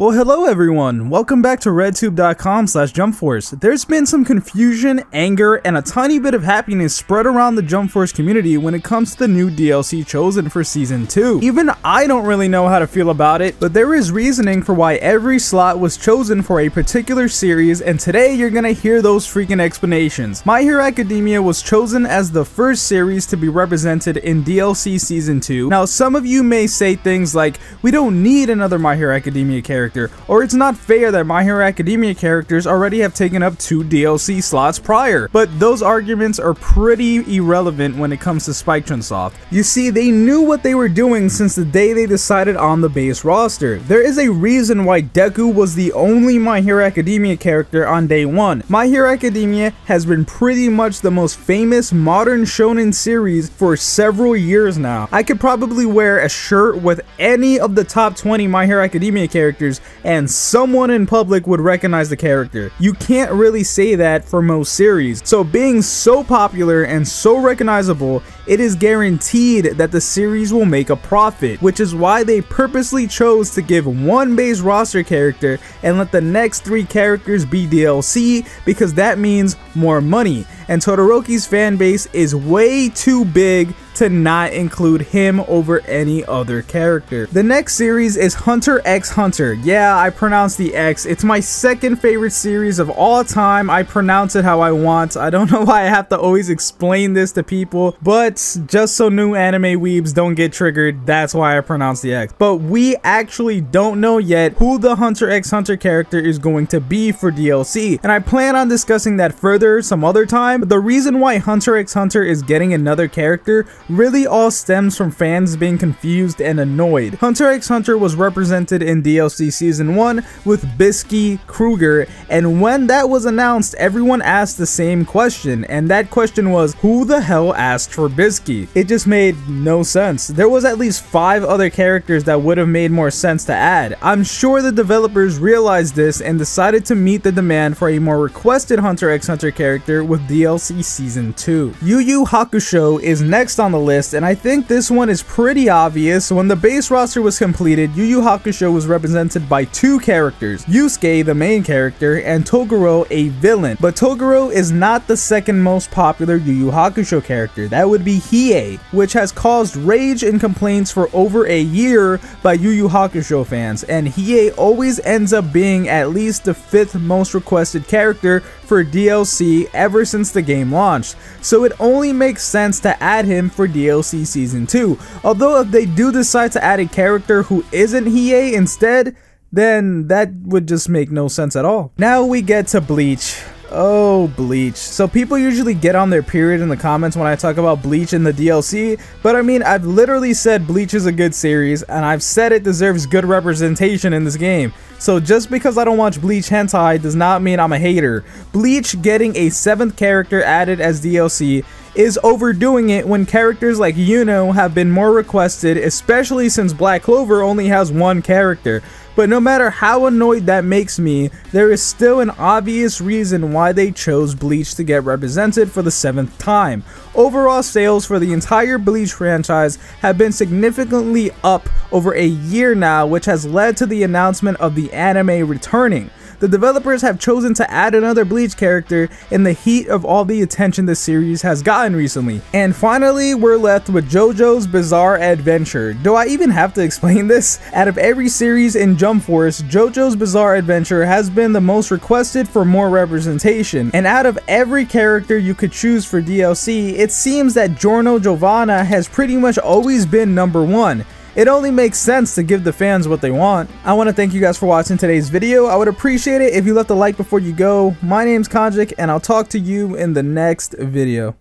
Well, hello everyone. Welcome back to redtube.com slash jumpforce. There's been some confusion, anger, and a tiny bit of happiness spread around the Jump Force community when it comes to the new DLC chosen for Season 2. Even I don't really know how to feel about it, but there is reasoning for why every slot was chosen for a particular series, and today you're gonna hear those freaking explanations. My Hero Academia was chosen as the first series to be represented in DLC Season 2. Now, some of you may say things like, we don't need another My Hero Academia character character, or it's not fair that My Hero Academia characters already have taken up two DLC slots prior. But those arguments are pretty irrelevant when it comes to Spike Chunsoft. You see, they knew what they were doing since the day they decided on the base roster. There is a reason why Deku was the only My Hero Academia character on day one. My Hero Academia has been pretty much the most famous modern shonen series for several years now. I could probably wear a shirt with any of the top 20 My Hero Academia characters and someone in public would recognize the character. You can't really say that for most series. So being so popular and so recognizable, it is guaranteed that the series will make a profit, which is why they purposely chose to give one base roster character and let the next three characters be DLC because that means more money. And Todoroki's fan base is way too big to not include him over any other character. The next series is Hunter x Hunter. Yeah, I pronounce the X. It's my second favorite series of all time. I pronounce it how I want. I don't know why I have to always explain this to people, but just so new anime weebs don't get triggered, that's why I pronounce the X. But we actually don't know yet who the Hunter x Hunter character is going to be for DLC, and I plan on discussing that further some other time. But the reason why Hunter x Hunter is getting another character really all stems from fans being confused and annoyed. Hunter x Hunter was represented in DLC Season 1 with Bisky Kruger, and when that was announced, everyone asked the same question, and that question was, who the hell asked for? It just made no sense. There was at least five other characters that would have made more sense to add. I'm sure the developers realized this and decided to meet the demand for a more requested Hunter x Hunter character with DLC Season 2. Yu Yu Hakusho is next on the list, and I think this one is pretty obvious. When the base roster was completed, Yu Yu Hakusho was represented by two characters, Yusuke, the main character, and Toguro, a villain. But Toguro is not the second most popular Yu Yu Hakusho character. That would be Hiei, which has caused rage and complaints for over a year by Yu Yu Hakusho fans, and Hiei always ends up being at least the fifth most requested character for DLC ever since the game launched, so it only makes sense to add him for DLC Season 2. Although if they do decide to add a character who isn't Hiei instead, then that would just make no sense at all. Now we get to Bleach. Oh, Bleach. So people usually get on their period in the comments when I talk about Bleach in the DLC, but I mean, I've literally said Bleach is a good series, and I've said it deserves good representation in this game. So just because I don't watch Bleach hentai does not mean I'm a hater. Bleach getting a 7th character added as DLC is overdoing it when characters like Yuno have been more requested, especially since Black Clover only has one character. But no matter how annoyed that makes me, there is still an obvious reason why they chose Bleach to get represented for the seventh time. Overall sales for the entire Bleach franchise have been significantly up over a year now, which has led to the announcement of the anime returning the developers have chosen to add another Bleach character in the heat of all the attention the series has gotten recently. And finally, we're left with JoJo's Bizarre Adventure. Do I even have to explain this? Out of every series in Jump Force, JoJo's Bizarre Adventure has been the most requested for more representation. And out of every character you could choose for DLC, it seems that Giorno Giovanna has pretty much always been number one. It only makes sense to give the fans what they want. I want to thank you guys for watching today's video. I would appreciate it if you left a like before you go. My name's Kanjic, and I'll talk to you in the next video.